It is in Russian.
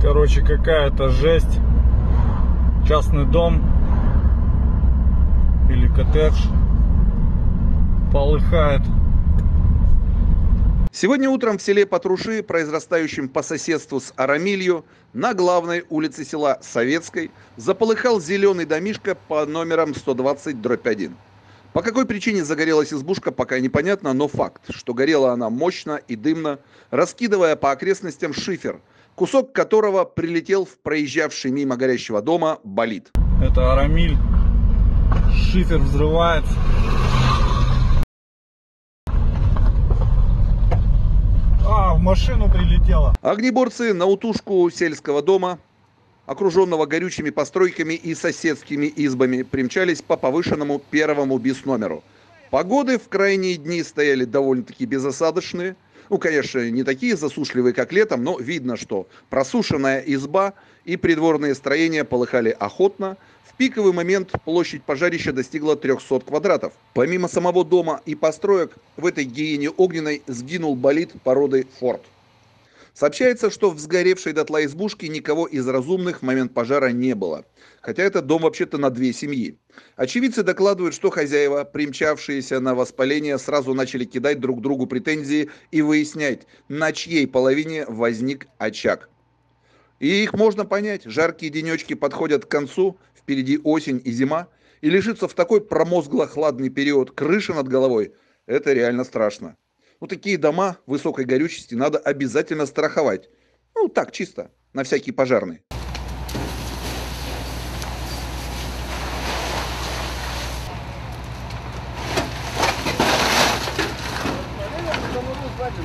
Короче, какая-то жесть. Частный дом или коттедж полыхает. Сегодня утром в селе Патруши, произрастающем по соседству с Арамилью, на главной улице села Советской, заполыхал зеленый домишко по номерам 120 дробь 1. По какой причине загорелась избушка, пока непонятно, но факт, что горела она мощно и дымно, раскидывая по окрестностям шифер, кусок которого прилетел в проезжавший мимо горящего дома болид. Это Арамиль. Шифер взрывается. А, в машину прилетело. Огнеборцы на утушку сельского дома, окруженного горючими постройками и соседскими избами, примчались по повышенному первому бис-номеру. Погоды в крайние дни стояли довольно-таки безосадочные. Ну, конечно, не такие засушливые, как летом, но видно, что просушенная изба и придворные строения полыхали охотно. В пиковый момент площадь пожарища достигла 300 квадратов. Помимо самого дома и построек, в этой гиене огненной сгинул болид породы «Форд». Сообщается, что в сгоревшей дотла избушке никого из разумных в момент пожара не было. Хотя это дом вообще-то на две семьи. Очевидцы докладывают, что хозяева, примчавшиеся на воспаление, сразу начали кидать друг другу претензии и выяснять, на чьей половине возник очаг. И их можно понять. Жаркие денечки подходят к концу, впереди осень и зима. И лишиться в такой промозгло-хладный период крыши над головой – это реально страшно. Ну, такие дома высокой горючести надо обязательно страховать. Ну, так, чисто, на всякий пожарный.